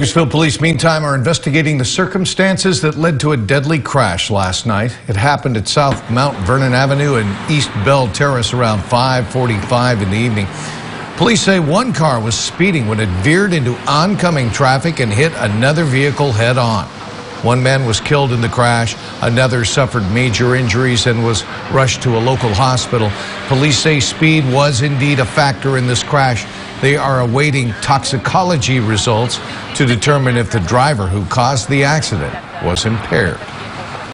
Bakersfield police, meantime, are investigating the circumstances that led to a deadly crash last night. It happened at South Mount Vernon Avenue and East Belle Terrace around 5:45 in the evening. Police say one car was speeding when it veered into oncoming traffic and hit another vehicle head on. One man was killed in the crash. Another suffered major injuries and was rushed to a local hospital. Police say speed was indeed a factor in this crash. They are awaiting toxicology results to determine if the driver who caused the accident was impaired.